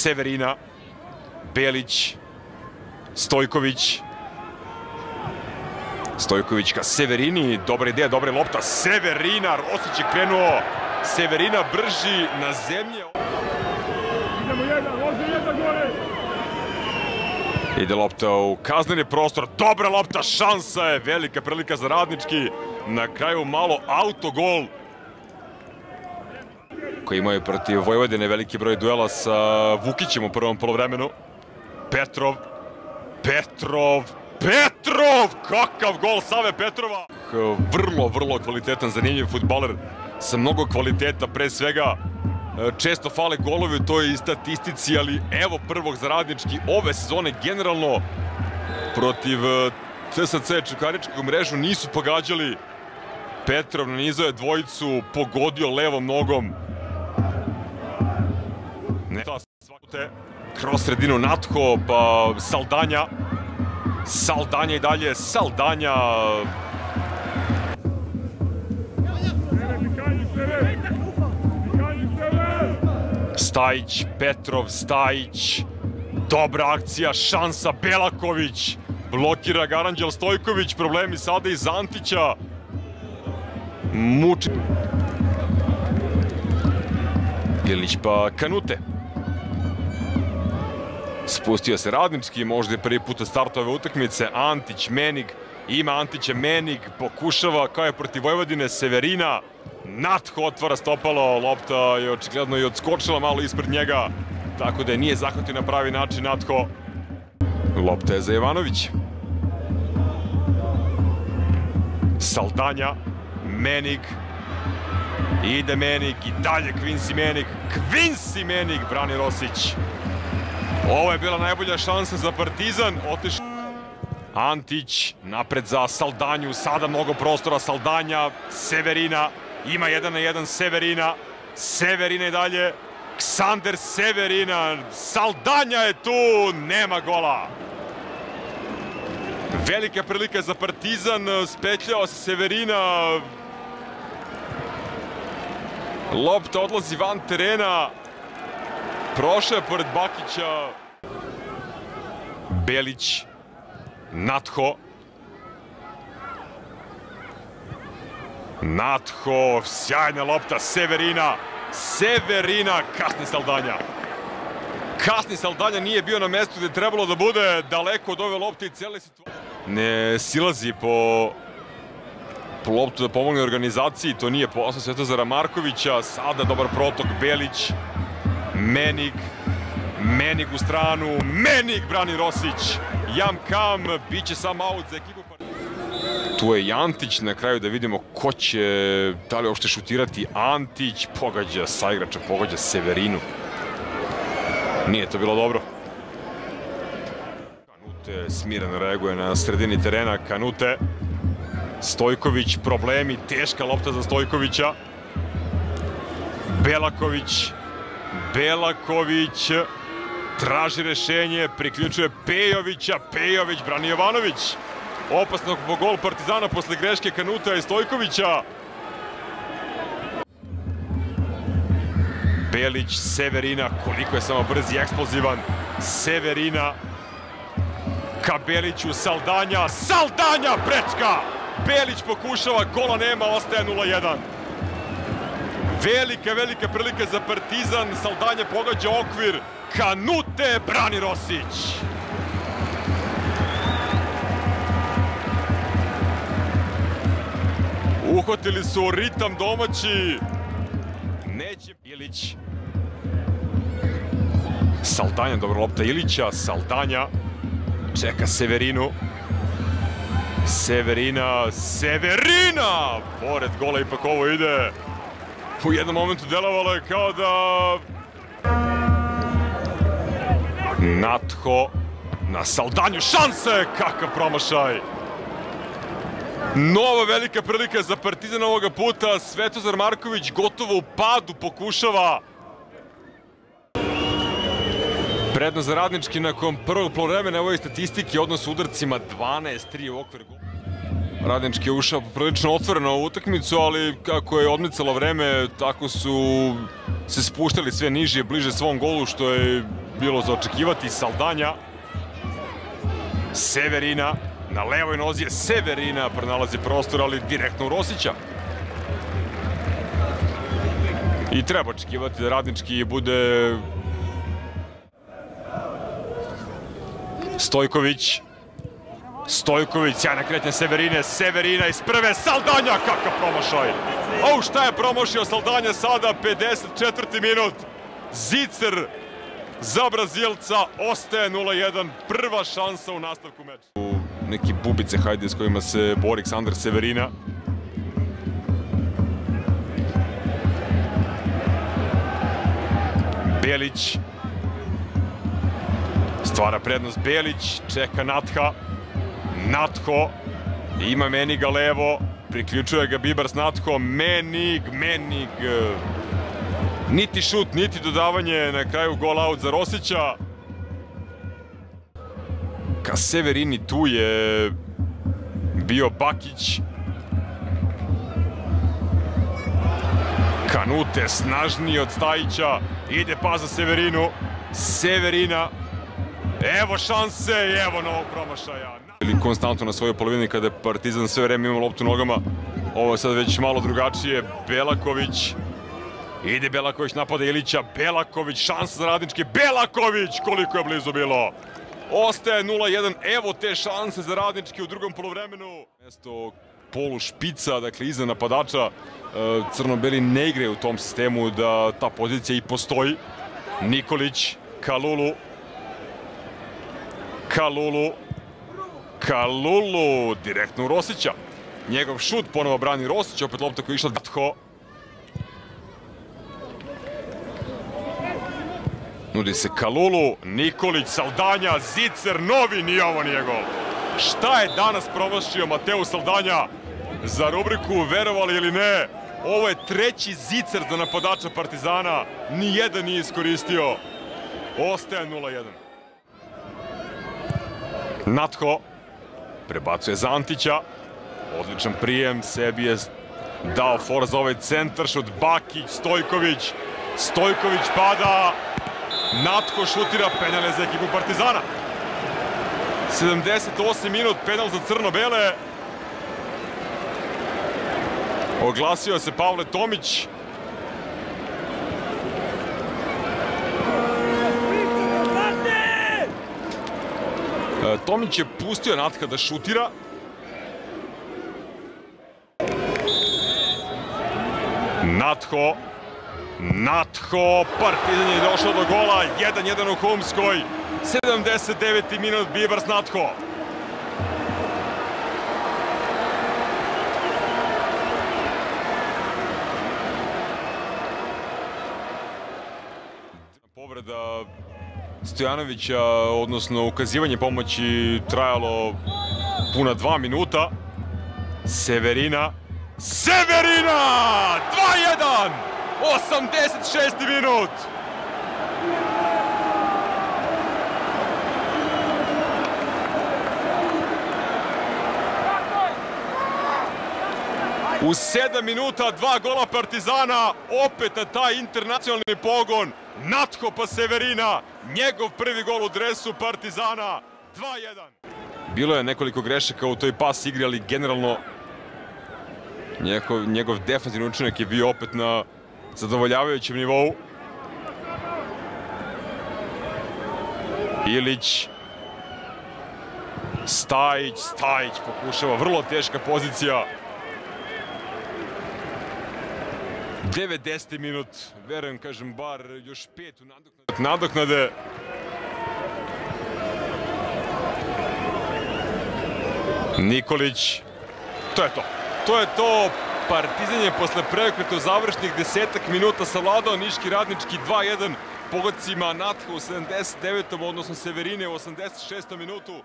Severina, Belić, Stojković, Stojković ka Severini, dobra ideja, dobra lopta, Severina, Rosić je krenuo, Severina brži na zemlje. Idemo jedan, može jedan gore. Ide lopta u kazneni prostor, dobra lopta, šansa je, velika prilika za radnički, na kraju malo autogol koji imaju protiv Vojvodine veliki broj duela sa Vukićem u prvom polovremenu. Petrov, Petrov, Petrov! Kakav gol Save Petrova! Vrlo, vrlo kvalitetan, zanimljiv futbaler sa mnogo kvaliteta, pre svega često fale golovi u toj statistici, ali evo prvog za radnički ove sezone generalno protiv CSC Čukaričkog mrežu nisu pogađali Petrov nanizao je dvojicu, pogodio levom nogom. Ne, svakute, kroz sredinu Natho, pa Saldanja. Saldanja i dalje, Saldanja. Stajić, Petrov, Stajić. Dobra akcija, šansa, Belaković. Blokira Garanđel Stojković, problemi sada iz Antića. Muči. Ilić pa Kanute. Spustio se Radnički, možda je prvi put start ove utakmice. Antić, Menig, ima Antića Menig, pokušava kao je protiv Vojvodine Severina. Natho otvara stopalo, lopta je očigledno i odskočila malo ispred njega, tako da je nije zahvatio na pravi način Natho. Lopta je za Jovanović. Saldanja, Menig, ide Menig i dalje Quincy Menig, Quincy Menig, brani Rosić. Ovo je bila najbolja šansa za Partizan, otiš... Antić, napred za Saldanju, sada mnogo prostora, Saldanja, Severina, ima jedan na jedan Severina, Severina i dalje, Ksander Severina, Saldanja je tu, nema gola. Velika prilika za Partizan, spetljao se Severina. Lopta odlazi van terena. Prošao je pored Bakića. Belić, Natho. Natho, sjajna lopta, Severina. Severina, kasni Saldanja. Kasni Saldanja nije bio na mestu gde trebalo da bude daleko od ove lopte i cele situacije. Ne silazi po, po loptu da pomogne organizaciji, to nije posao Svetozara Markovića, sada dobar protok Belić, Menig, Menig u stranu, Menig brani Rosić, Jam Kam, bit će sam aut za ekipu. Tu je Jantić, na kraju da vidimo ko će, da li uopšte šutirati Antić, pogađa sa igrača, pogađa Severinu. Nije to bilo dobro. Kanute smiren reaguje na sredini terena. Kanute, Stojković, problemi, teška lopta za Stojkovića. Belaković, Belaković traži rešenje, priključuje Pejovića, Pejović brani Jovanović. Opasno po gol Partizana posle greške Kanuta i Stojkovića. Belić, Severina, koliko je samo brz i eksplozivan. Severina, ka Beliću, Saldanja, Saldanja prečka! Belić pokušava, gola nema, ostaje 0-1. Velika, velika prilika za Partizan, Saldanja pogađa okvir, Kanute brani Rosić. Uhvatili su ritam domaći. Neće Ilić. Saldanja, dobro lopta Ilića. Saldanja čeka Severinu. Severina, Severina! Pored gola ipak ovo ide. U jednom momentu delovalo je kao da... Natho na Saldanju, šanse! Kakav promašaj! Nova velika prilika za Partizan ovoga puta. Svetozar Marković gotovo u padu pokušava. Prednost za radnički nakon prvog polovremena ovoj statistike odnos udarcima 12-3 u okvir gola. Radnički je ušao prilično otvoreno u utakmicu, ali kako je odmicalo vreme, tako su se spuštali sve niže, bliže svom golu, što je bilo za očekivati Saldanja. Severina, na levoj nozi je Severina, pronalazi prostor, ali direktno u Rosića. I treba očekivati da radnički bude Stojković. Stojković, sjajna kretnja Severine, Severina iz prve, Saldanja, kakav promašaj! O, šta je promašio Saldanja sada, 54. minut. Zicer za Brazilca, ostaje 0-1, prva šansa u nastavku meča. Neki bubice, hajde, s kojima se bori Aleksandar Severina. Belić. Stvara prednost Belić, čeka Natha. Natho ima Meniga levo, priključuje ga Bibars Natho, Menig, Menig. Niti šut, niti dodavanje, na kraju gol out za Rosića. Ka Severini tu je bio Bakić. Kanute snažniji od Stajića. Ide pa za Severinu. Severina. Evo šanse i evo novog promašaja. Ili konstantno na svojoj polovini kada je Partizan sve vreme ima loptu nogama. Ovo je sad već malo drugačije. Belaković. Ide Belaković napada Ilića. Belaković šansa za radnički. Belaković koliko je blizu bilo. Ostaje 0-1. Evo te šanse za radnički u drugom polovremenu. Mesto polu špica, dakle iza napadača. Crno-beli ne igre u tom sistemu da ta pozicija i postoji. Nikolić, Kalulu. Kalulu. Kalulu, direktno u Rosića. Njegov šut ponovo brani Rosić, opet lopta koja je išla Datho. Nudi se Kalulu, Nikolić, Saldanja, Zicer, Novi, ni ovo nije gol. Šta je danas promašio Mateo Saldanja? Za rubriku verovali ili ne, ovo je treći Zicer za napadača Partizana. Nijedan nije iskoristio. Ostaje 0-1. Natho prebacuje za Antića. Odličan prijem, sebi je dao for za ovaj centar, šut Bakić, Stojković. Stojković pada, Natko šutira penale za ekipu Partizana. 78 minut, penal za crno-bele. Oglasio se Pavle Tomić. Tomić je pustio Natka da šutira. Natho. Natho, Partizan je došao do gola, 1-1 u Humskoj, 79. minut, Bibars Natho. Stojanovića, odnosno ukazivanje pomoći trajalo puna dva minuta. Severina. Severina! 2-1! 86. minut! U 7 minuta dva gola Partizana, opet na taj internacionalni pogon, Natko pa Severina, njegov prvi gol u dresu Partizana, 2-1. Bilo je nekoliko grešaka u toj pas igri, ali generalno njegov, njegov defanzivni učinak je bio opet na zadovoljavajućem nivou. Ilić, Stajić, Stajić pokušava, vrlo teška pozicija. 90. minut, verujem, kažem, bar još pet u nadoknade. nadoknade. Nikolić, to je to. To je to, Partizan je posle preokretu završnih desetak minuta savladao Niški radnički 2-1 pogodcima Natha u 79. odnosno Severine u 86. minutu.